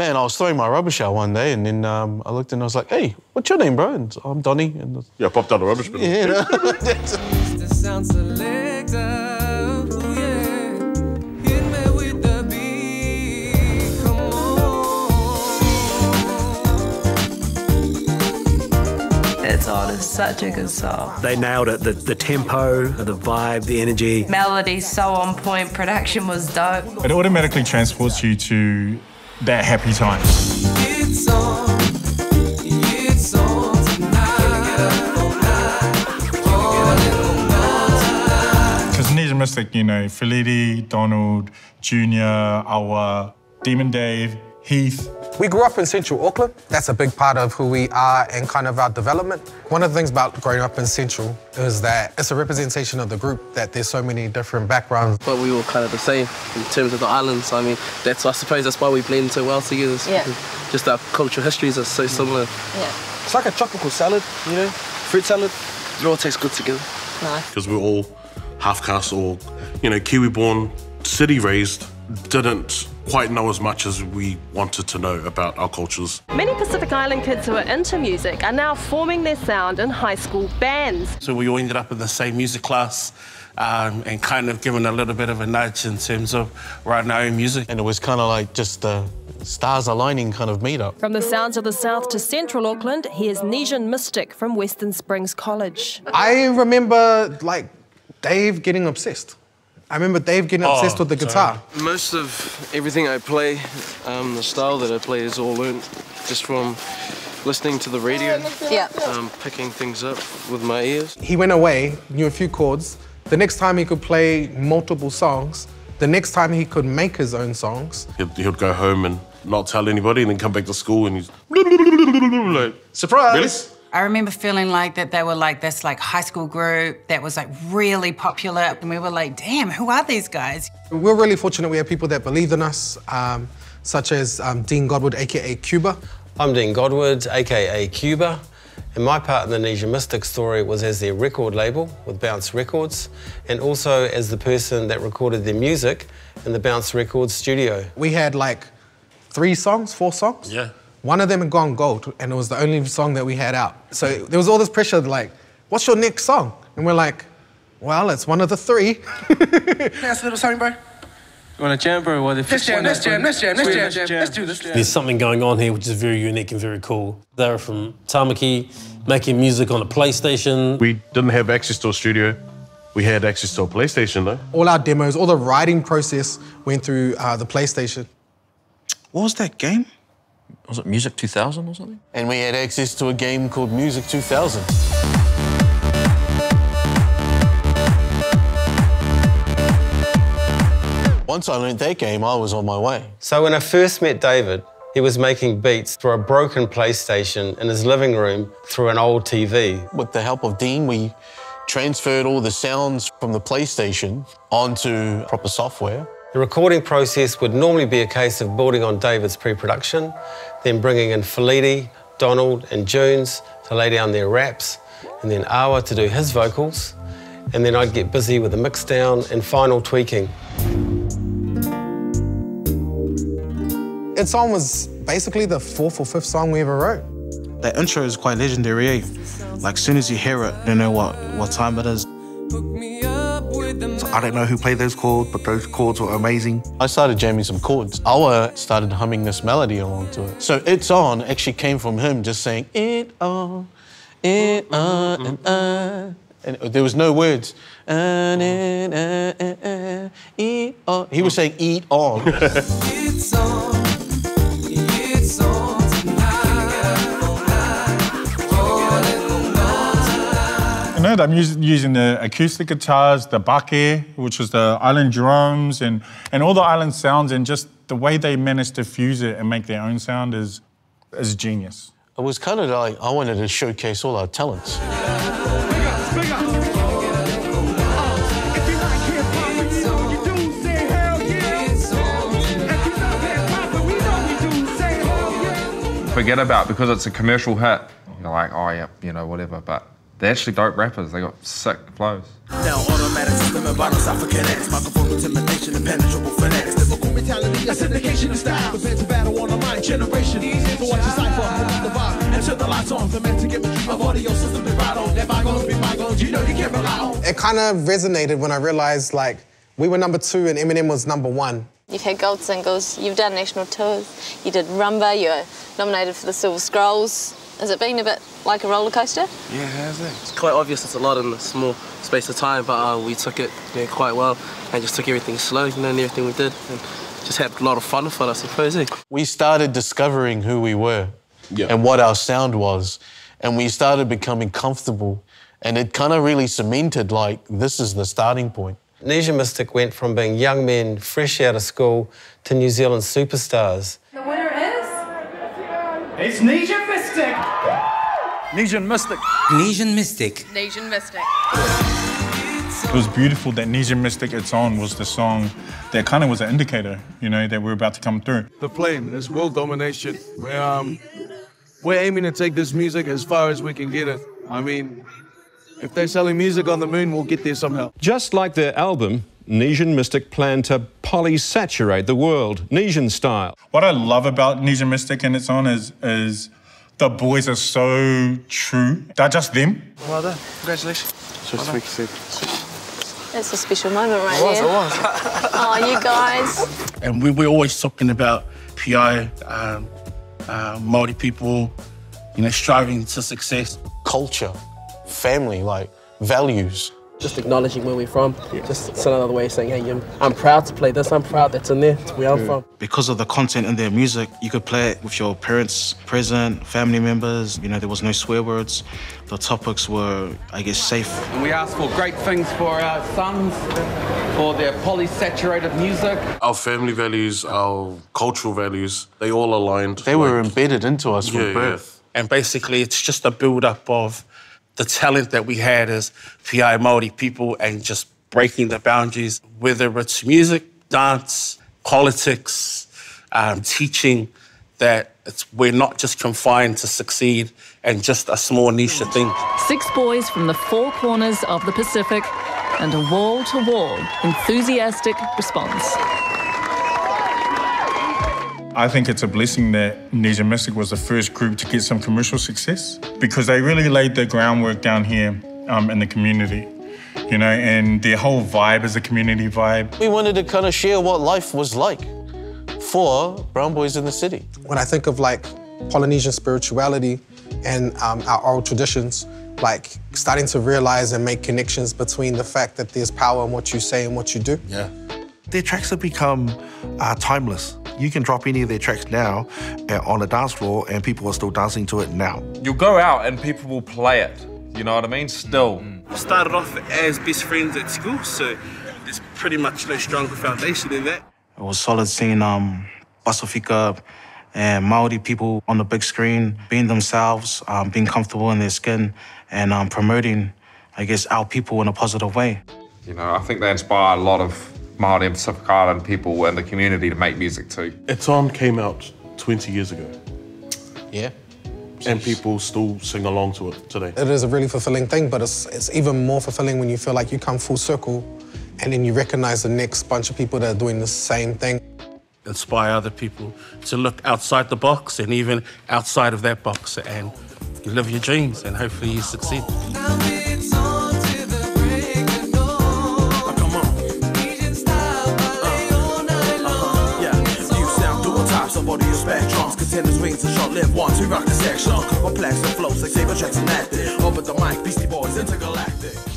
Man, I was throwing my rubbish out one day, and then um, I looked and I was like, "Hey, what's your name, bro?" And I'm Donny. And yeah, popped out a rubbish bin. Yeah. You know? It's on. Such a good song. They nailed it. The, the tempo, the vibe, the energy. Melody so on point. Production was dope. It automatically transports you to that happy time. It's on. It's on Because Nesian Mystik, you know, Feleti, Donald, Junior, Awa, Demon Dave, Heath. We grew up in Central Auckland. That's a big part of who we are and kind of our development. One of the things about growing up in Central is that it's a representation of the group, that there's so many different backgrounds. But we were kind of the same in terms of the islands. I mean, that's I suppose that's why we blend so well together. Yeah. Just our cultural histories are so similar. Yeah. It's like a tropical salad, you know, fruit salad. It all tastes good together. Nice. Because we're all half caste or, you know, Kiwi born, city raised, didn't quite know as much as we wanted to know about our cultures. Many Pacific Island kids who are into music are now forming their sound in high school bands. So we all ended up in the same music class um, and kind of given a little bit of a nudge in terms of writing our own music. And it was kind of like just the stars aligning kind of meetup. From the sounds of the south to central Auckland, here's Nesian Mystik from Western Springs College. I remember, like, Dave getting obsessed. I remember Dave getting Oh, obsessed with the guitar. Most of everything I play, um, the style that I play is all learned just from listening to the radio. Yeah. Um, picking things up with my ears. He went away, knew a few chords. The next time he could play multiple songs. The next time he could make his own songs. He'd, he'd go home and not tell anybody and then come back to school and he's like, surprise! Really? I remember feeling like that they were like this like high school group that was like really popular, and we were like, damn, who are these guys? We're really fortunate we have people that believed in us, um, such as um, Dean Godwood, aka Cuba. I'm Dean Godwood, aka Cuba, and my part in the Nesian Mystik story was as their record label with Bounce Records, and also as the person that recorded their music in the Bounce Records studio. We had like three songs, four songs. Yeah. One of them had gone gold, and it was the only song that we had out. So there was all this pressure, like, what's your next song? And we're like, well, it's one of the three. That's a little something, bro. You want to jam, bro? What if Let's jam, let's jam, let's jam, let's jam, let's do this. There's something going on here which is very unique and very cool. They're from Tamaki, making music on a PlayStation. We didn't have access to a studio. We had access to a PlayStation though. all our demos, all the writing process went through uh, the PlayStation. What was that game? Was it Music 2000 or something? And we had access to a game called Music 2000. Once I learned that game, I was on my way. So when I first met David, he was making beats for a broken PlayStation in his living room through an old TV. With the help of Dean, we transferred all the sounds from the PlayStation onto proper software. The recording process would normally be a case of building on David's pre-production, then bringing in Feleti, Donald and Junes to lay down their raps, and then Awa to do his vocals, and then I'd get busy with the mix down and final tweaking. That song was basically the fourth or fifth song we ever wrote. That intro is quite legendary, eh? Like, soon as you hear it, you know what, what time it is. So I don't know who played those chords, but those chords were amazing. I started jamming some chords. Awa started humming this melody along to it. So It's On actually came from him just saying, It on, it on, and uh. And there was no words. Uh, uh, eat on. He was saying, Eat on. You I'm using, using the acoustic guitars, the bake, which is the island drums, and, and all the island sounds, and just the way they managed to fuse it and make their own sound is, is genius. It was kind of like I wanted to showcase all our talents. Forget about because it's a commercial hit. You're like, oh yeah, you know, whatever. But they're actually dope rappers. They got sick flows. Now automatic system and vital African X Microphone intimidation, impenetrable finesse Lyrical mentality, a syndication of style. Prepare to battle on a mind generation. So watch your cipher, hold the vibe. And turn the lights on For men to get the dream of audio system to rattle Let bygones be bygones, you know you can't rely on. It kind of resonated when I realized like we were number two and Eminem was number one. You've had gold singles, you've done national tours, you did Rumba, you were nominated for the Silver Scrolls. Has it been a bit like a roller coaster? Yeah, it has it. It's quite obvious it's a lot in a small space of time, but uh, we took it you know, quite well and just took everything slow, you know, and everything we did. And just had a lot of fun with it, I suppose. Eh? We started discovering who we were and what our sound was. And we started becoming comfortable. And it kind of really cemented like, this is the starting point. Nesian Mystik went from being young men fresh out of school to New Zealand superstars. The winner is. It's Nisha Mystic. Nesian Mystik. Nesian Mystik. Nasian Mystic. It was beautiful that Nesian Mystik It's On was the song that kind of was an indicator, you know, that we're about to come through. The plan is world domination. We're, um, we're aiming to take this music as far as we can get it. I mean, if they're selling music on the moon, we'll get there somehow. Just like their album, Nesian Mystik planned to polysaturate the world, Nesian style. What I love about Nesian Mystik and It's On is, is the boys are so true. They're just them. Well done. Congratulations. So sweet to It's a special moment right It was, there. it was. Oh, you guys. And we, we're always talking about PI, um, uh, Māori people, you know, striving to success. Culture, family, like values. Just acknowledging where we're from. Just it's another way of saying, hey, I'm, I'm proud to play this. I'm proud that's in there. It's where I'm from. Because of the content in their music, you could play it with your parents present, family members. You know, there was no swear words. The topics were, I guess, safe. And we ask for great things for our sons, for their polysaturated music. Our family values, our cultural values, they all aligned. They were embedded into us from Yeah, yeah. birth. And basically, it's just a build up of the talent that we had as PI Māori people and just breaking the boundaries, whether it's music, dance, politics, um, teaching, that it's, we're not just confined to succeed and just a small niche thing. Six boys from the four corners of the Pacific and a wall to wall enthusiastic response. I think it's a blessing that Nesian Mystik was the first group to get some commercial success because they really laid the groundwork down here um, in the community, you know, and their whole vibe is a community vibe. We wanted to kind of share what life was like for brown boys in the city. When I think of like Polynesian spirituality and um, our oral traditions, like starting to realize and make connections between the fact that there's power in what you say and what you do. Yeah. Their tracks have become uh, timeless. You can drop any of their tracks now uh, on a dance floor and people are still dancing to it now. You'll go out and people will play it. You know what I mean? Still. We started off as best friends at school, so there's pretty much no stronger foundation in that. It was solid seeing um, Pasifika and Maori people on the big screen being themselves, um, being comfortable in their skin, and um, promoting, I guess, our people in a positive way. You know, I think they inspire a lot of Māori and Pacific Island people in the community to make music too. It's On came out 20 years ago. Yeah. And people still sing along to it today. It is a really fulfilling thing, but it's, it's even more fulfilling when you feel like you come full circle and then you recognize the next bunch of people that are doing the same thing. Inspire other people to look outside the box and even outside of that box and live your dreams and hopefully you succeed. Contenders wings and short lived ones. We rock the section, complex and flows like saber tracks and active. Over the mic, Beastie Boys, intergalactic.